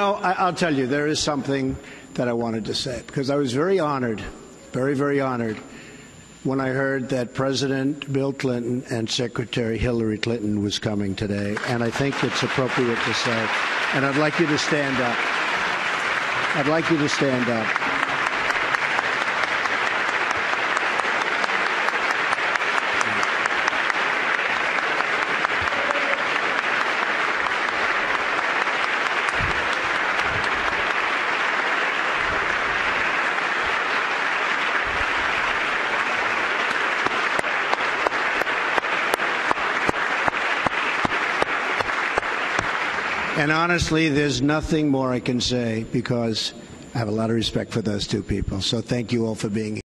No, I, I'll tell you, there is something that I wanted to say because I was very honored, very, very honored when I heard that President Bill Clinton and Secretary Hillary Clinton was coming today, and I think it's appropriate to say, and I'd like you to stand up. I'd like you to stand up. And honestly, there's nothing more I can say because I have a lot of respect for those two people. So thank you all for being here.